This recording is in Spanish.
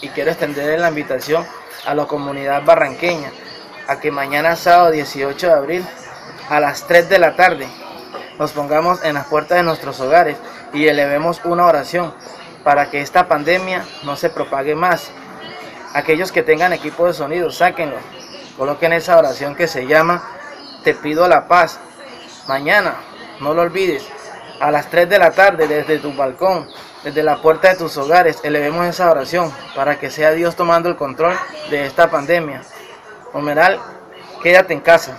y quiero extender la invitación a la comunidad barranqueña a que mañana sábado 18 de abril a las 3 de la tarde nos pongamos en las puertas de nuestros hogares y elevemos una oración para que esta pandemia no se propague más. Aquellos que tengan equipo de sonido, sáquenlo. Coloquen esa oración que se llama Te pido la paz. Mañana, no lo olvides, a las 3 de la tarde desde tu balcón, desde la puerta de tus hogares, elevemos esa oración para que sea Dios tomando el control de esta pandemia. Homeral, quédate en casa.